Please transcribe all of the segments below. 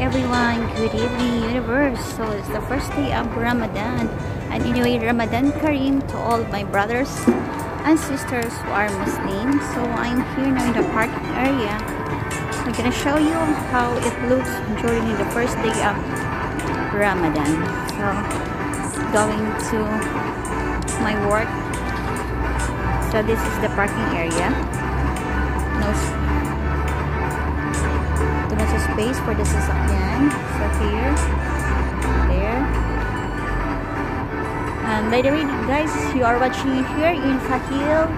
everyone, good evening universe. So it's the first day of Ramadan. And anyway, Ramadan Kareem to all my brothers and sisters who are Muslim. So I'm here now in the parking area. I'm gonna show you how it looks during the first day of Ramadan. So going to my work. So this is the parking area. No space for the sasakyan. So here, there. And by the way, guys, you are watching here in Fahil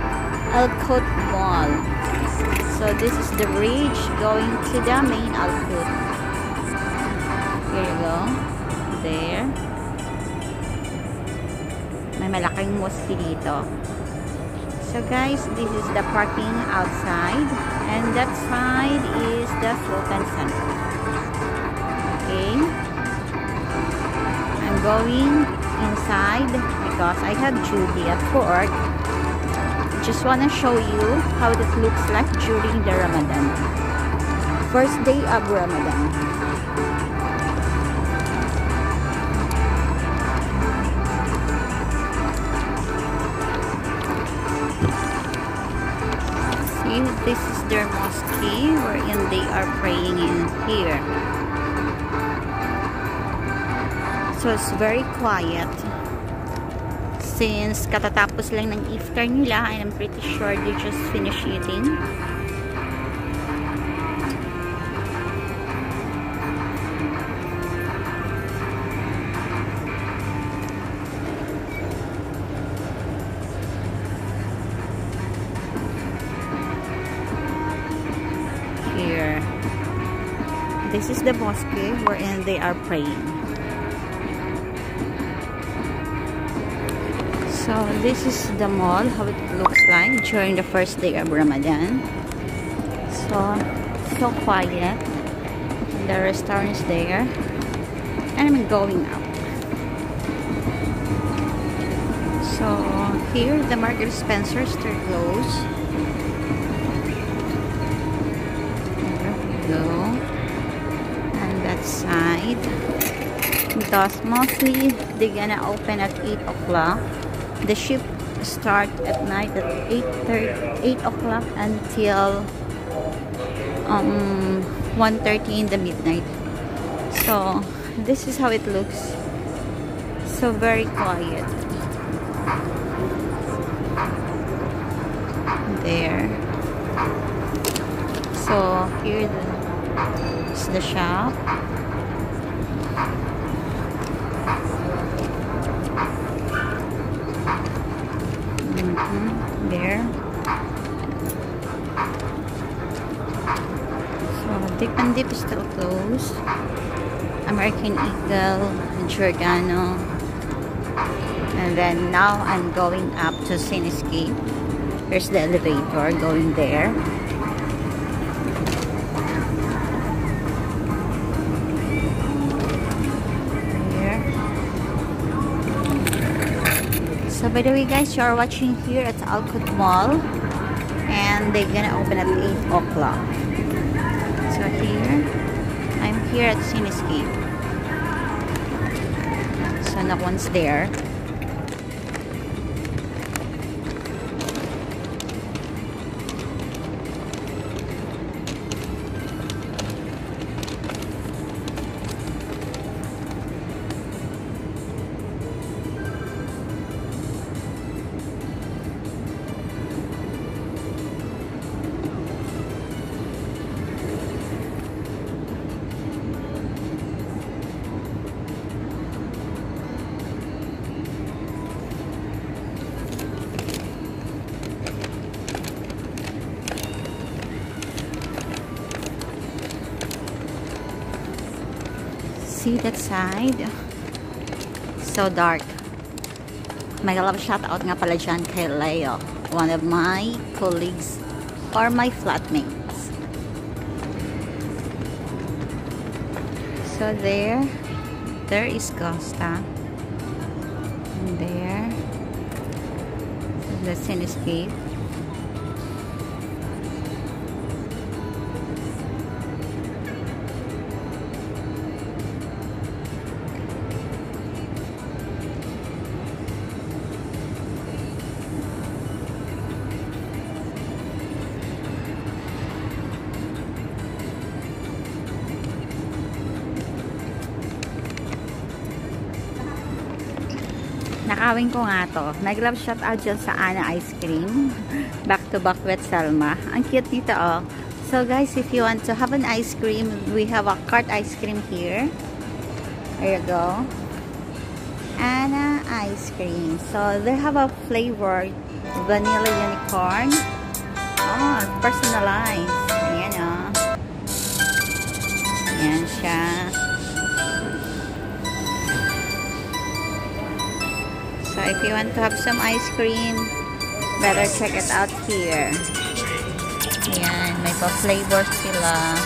Al Qut Mall. So this is the bridge going to the main Al Qut. Here you go. There. May malaking mosque dito. So guys, this is the parking outside and that side is the Sultan Center. Okay. I'm going inside because I have Judy at work. Just want to show you how it looks like during the Ramadan. First day of Ramadan. This is their mosque wherein they are praying in here. So it's very quiet. Since katatapos lang ng iftar nila, and I'm pretty sure they just finished eating. Is the mosque wherein they are praying. So this is the mall, how it looks like during the first day of Ramadan. So, so quiet. The restaurant is there. And I'm going out. So here the Market Spencer still closed. Because mostly they're gonna open at 8 o'clock. The ship start at night at 8 8 o'clock until um 1.30 in the midnight. So this is how it looks. So very quiet. There. So here is the shop there. So, Dip and Dip is still closed. American Eagle, Giordano. And then now I'm going up to Cinescape. There's the elevator going there. So by the way guys, you are watching here at Al Qut Mall and they're gonna open at 8 o'clock. So here, I'm here at Cinescape. So no one's there. See that side. So dark. May love shout out nga pala dyan kay Leo one of my colleagues or my flatmates. So there there is Costa. And there the Cinescape Kakawin ko nga to. Nag-love shot out dyan sa Ana Ice Cream. Back to back with Salma. Ang cute dito oh. So guys, if you want to have an ice cream, we have a cart ice cream here. There you go. Ana ice cream. So they have a flavored vanilla unicorn. Oh, personalized. Ayan oh. Ayan siya. If you want to have some ice cream, better check it out here. Ayan, may pa-flavors sila.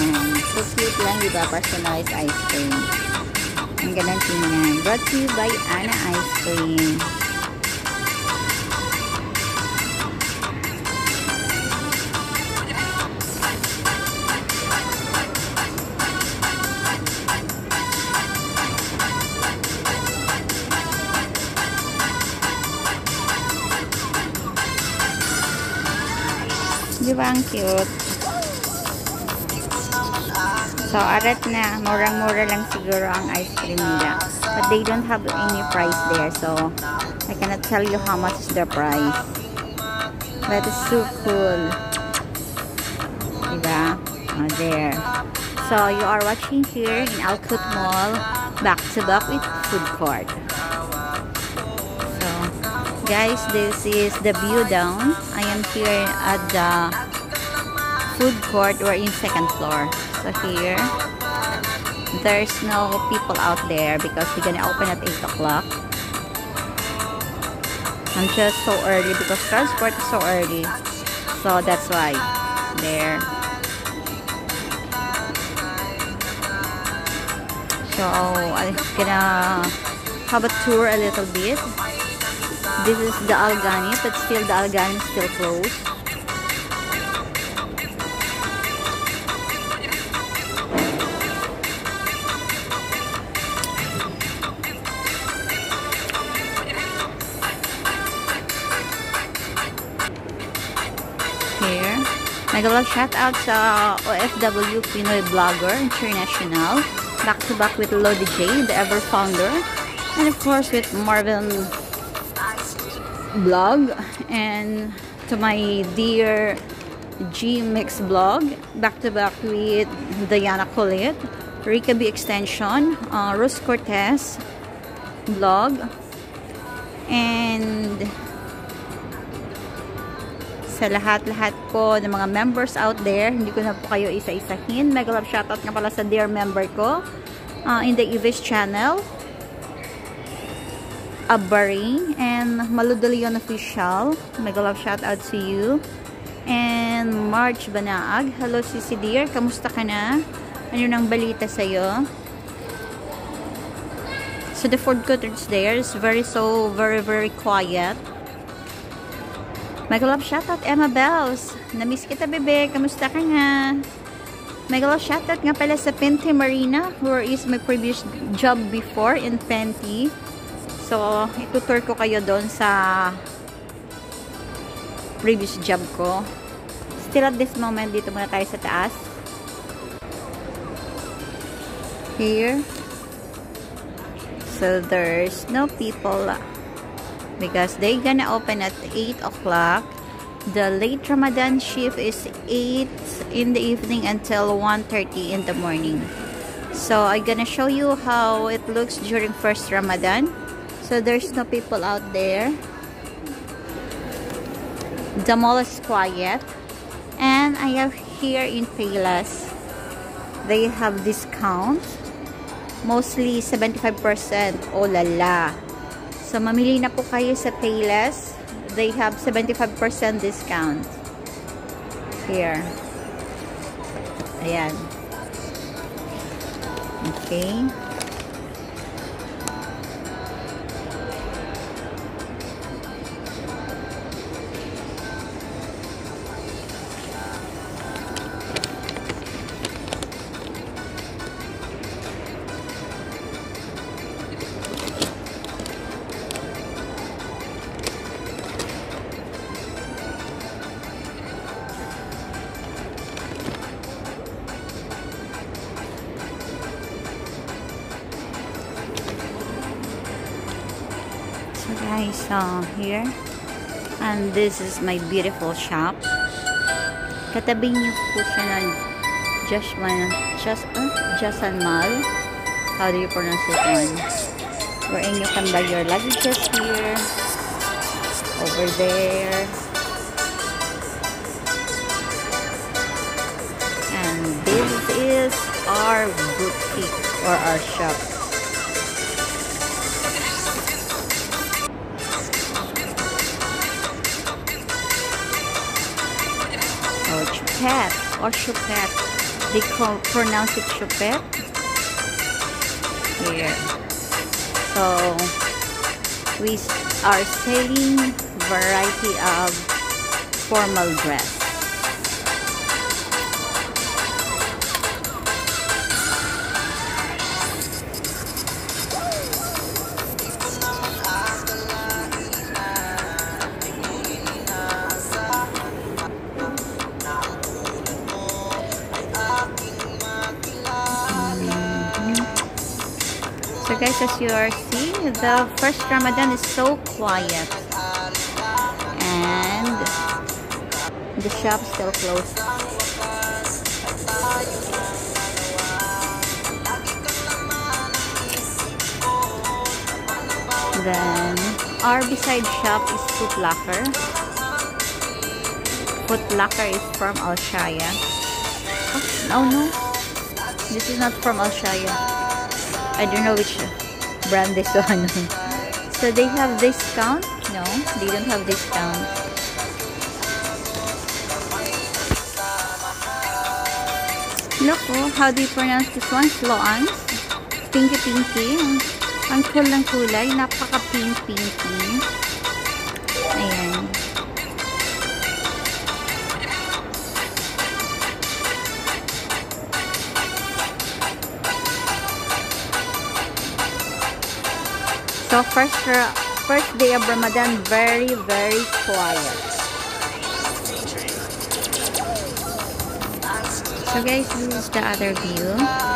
Ayan, so cute lang, diba? Personalized ice cream. Ang ganang tingnan. Brought to you by Ana Ice Cream. Cute? So, arat na. Murang-mura lang siguro ang ice cream nila. But they don't have any price there. So, I cannot tell you how much is the price. But it's so cool. Diba? Oh, there. So, you are watching here in Alcut Mall. Back to back with food court. So, guys, this is the view down. I am here at the food court. We're in second floor. So here, there's no people out there because we're gonna open at 8 o'clock. I'm just so early because transport is so early. So that's why. There. So I'm gonna have a tour a little bit. This is the Algani, but still the Algani is still closed. Nag-vlog shoutout sa OFW Pinoy Vlogger International. Back to back with Lodi J, the ever founder. And of course with Marvin Blog. And to my dear G Mix Blog. Back to back with Diana Colit. Rika B Extension. Uh, Rose Cortez Blog. And sa lahat-lahat po ng mga members out there. Hindi ko na po kayo isa-isahin. Mega love shoutout nga pala sa dear member ko uh, in the Evis channel. Abaring and Maludalion Official. Mega love shoutout to you. And March Banaag. Hello Sisi dear. Kamusta ka na? Ano nang balita sa'yo? So the food court there is very so very very quiet. Mega love shoutout Emma Bells. Namiss kita bebe. Kamusta ka nga? Mega love shoutout nga pala sa Pente Marina where is my previous job before in Pente. So, itutur ko kayo doon sa previous job ko. Still at this moment, dito muna tayo sa taas. Here. So, there's no people because they gonna open at 8 o'clock. The late ramadan shift is 8 in the evening until 1.30 in the morning. So i'm gonna show you how it looks during first ramadan. So there's no people out there. The mall is quiet. And i have here in Payless they have discount. Mostly 75% oh la la So, mamili na po kayo sa Payless. They have 75% discount. Here. Ayan. Okay. Guys so here. And this is my beautiful shop. Katabi niyo po siya ng Jasman Just, uh, Jasan Mal how do you pronounce this one wherein you can buy your luggages here. Over there. And this is our boutique or our shop or Chupet or Chupet. They call, pronounce it Chupet. Here. So, we are selling variety of formal dress. Guys, as you are seeing, the first Ramadan is so quiet. And the shop still closed. Then, our beside shop is Foot Locker. Foot Locker is from Al Shaya. Oh, no. This is not from Al Shaya. I don't know which brand this one. so they have discount? No, they don't have discount. Look, oh, how do you pronounce this one? Sloans? Pinky pinky. Ang, cool ng kulay. Napaka pink pinky. Ayan. So first first day of Ramadan, very very quiet. So guys, this is the other view.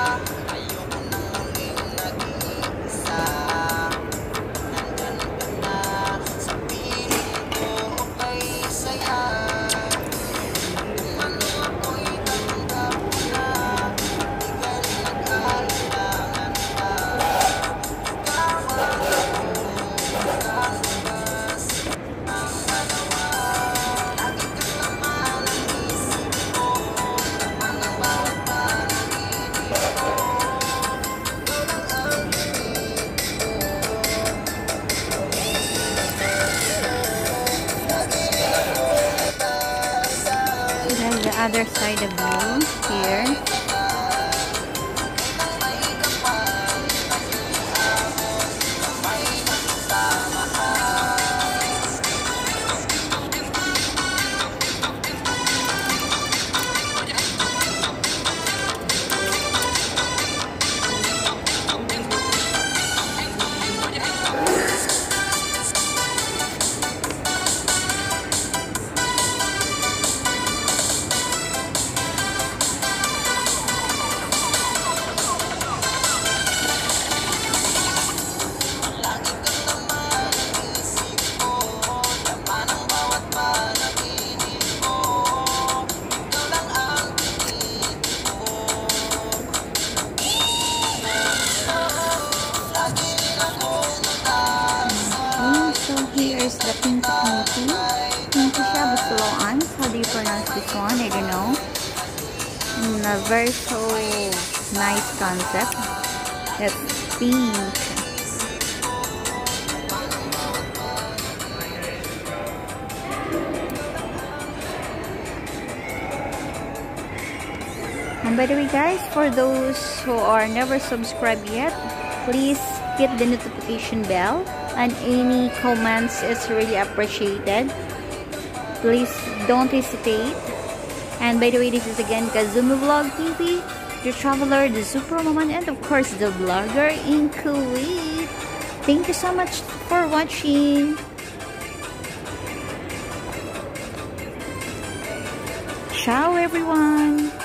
So nice concept. That's pink. And by the way guys, for those who are never subscribed yet, please hit the notification bell and any comments is really appreciated. Please don't hesitate. And by the way, this is again Kazumae Vlog TV, the traveler, the superwoman, and of course the vlogger in Kuwait. Thank you so much for watching. Ciao everyone.